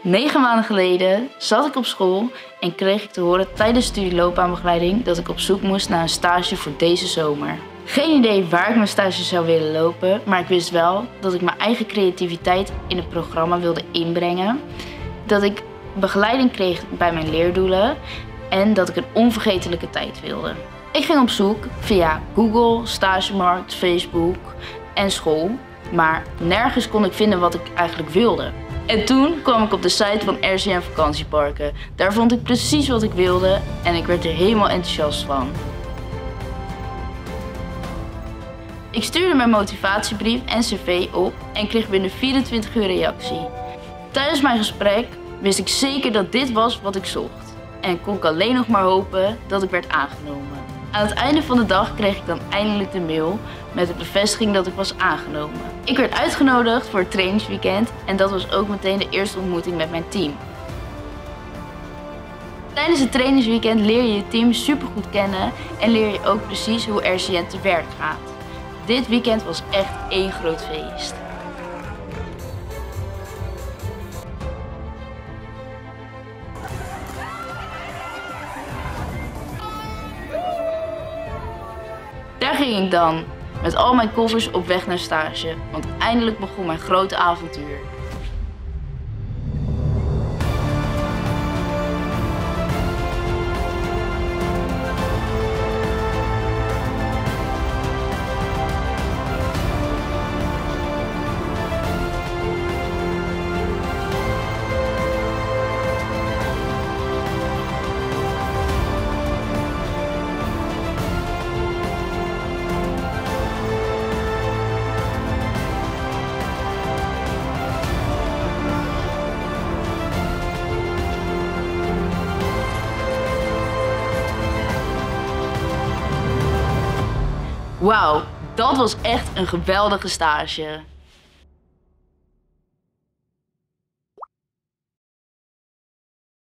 Negen maanden geleden zat ik op school en kreeg ik te horen tijdens studieloopbaanbegeleiding dat ik op zoek moest naar een stage voor deze zomer. Geen idee waar ik mijn stage zou willen lopen, maar ik wist wel dat ik mijn eigen creativiteit in het programma wilde inbrengen. Dat ik begeleiding kreeg bij mijn leerdoelen en dat ik een onvergetelijke tijd wilde. Ik ging op zoek via Google, Stagemarkt, Facebook en school, maar nergens kon ik vinden wat ik eigenlijk wilde. En toen kwam ik op de site van RCN Vakantieparken. Daar vond ik precies wat ik wilde en ik werd er helemaal enthousiast van. Ik stuurde mijn motivatiebrief en cv op en kreeg binnen 24 uur reactie. Tijdens mijn gesprek wist ik zeker dat dit was wat ik zocht. En kon ik alleen nog maar hopen dat ik werd aangenomen. Aan het einde van de dag kreeg ik dan eindelijk de mail met de bevestiging dat ik was aangenomen. Ik werd uitgenodigd voor het trainingsweekend en dat was ook meteen de eerste ontmoeting met mijn team. Tijdens het trainingsweekend leer je je team supergoed kennen en leer je ook precies hoe RCN te werk gaat. Dit weekend was echt één groot feest. Ging ik dan, met al mijn koffers op weg naar stage, want eindelijk begon mijn grote avontuur. Wauw, dat was echt een geweldige stage.